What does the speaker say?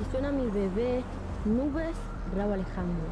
Afición a mi bebé, Nubes Bravo Alejandro.